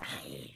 Cây.